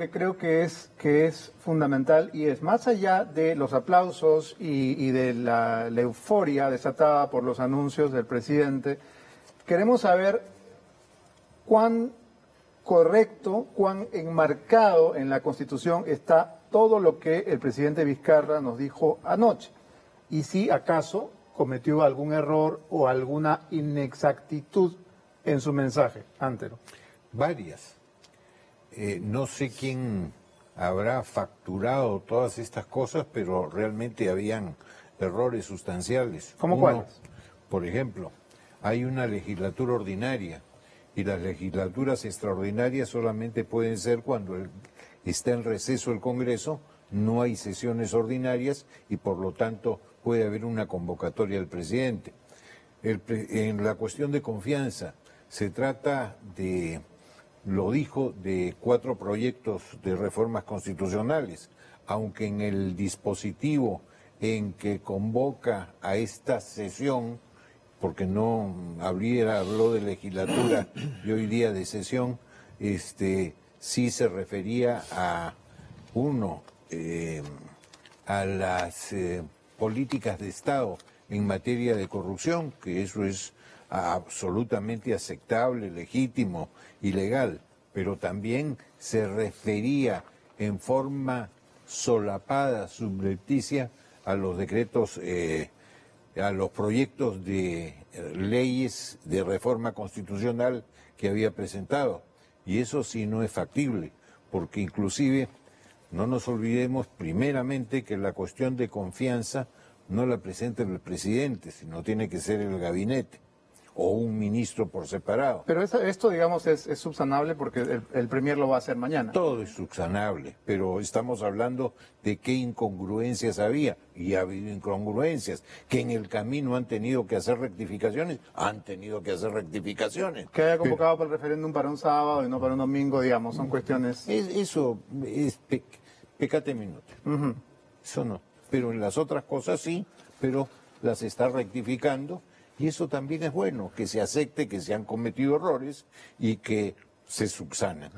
que creo que es, que es fundamental y es más allá de los aplausos y, de la, la euforia desatada por los anuncios del presidente, queremos saber cuán correcto, cuán enmarcado en la Constitución está todo lo que el presidente Vizcarra nos dijo anoche. Y si acaso cometió algún error o alguna inexactitud en su mensaje, Antero. Varias. Eh, no sé quién habrá facturado todas estas cosas, pero realmente habían errores sustanciales. ¿Cómo Uno, cuáles? Por ejemplo, hay una legislatura ordinaria y las legislaturas extraordinarias solamente pueden ser cuando el- está en receso el Congreso, no hay sesiones ordinarias y por lo tanto puede haber una convocatoria del presidente. El en la cuestión de confianza, se trata de, lo dijo, de cuatro proyectos de reformas constitucionales, aunque en el dispositivo en que convoca a esta sesión, porque no habría, habló de legislatura y hoy día de sesión, este, sí se refería a, uno, eh, a las eh, políticas de Estado en materia de corrupción, que eso es absolutamente aceptable, legítimo y legal, pero también se refería en forma solapada, subrepticia, a los decretos, eh, a los proyectos de eh, leyes de reforma constitucional que había presentado. Y eso sí no es factible, porque inclusive no nos olvidemos primeramente que la cuestión de confianza no la presenta el presidente, sino tiene que ser el gabinete o un ministro por separado. Pero eso- esto, digamos, es, es subsanable porque el, el Premier lo va a hacer mañana. Todo es subsanable, pero estamos hablando de qué incongruencias había, y ha habido incongruencias, que en el camino han tenido que hacer rectificaciones, han tenido que hacer rectificaciones. Que haya convocado para el referéndum para un sábado y no para un domingo, digamos, son cuestiones... Es- eso es pe- pecate minuto. Eso no. Pero en las otras cosas sí, pero las está rectificando y eso también es bueno, que se acepte que se han cometido errores y que se subsanen.